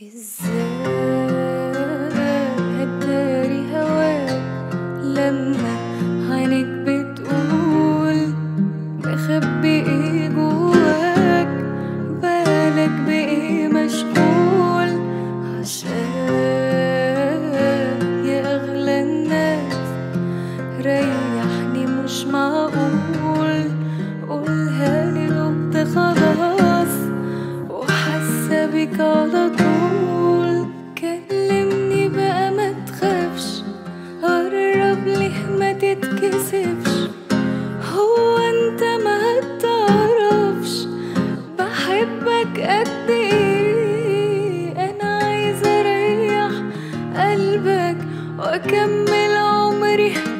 إزاي هتداري هواك لما عينك بتقول مخبي إيه جواك بالك بايه مشغول عشان يا اغلى الناس ريحني مش معقول قولها لي خلاص وحاسة بك وأكمل عمري.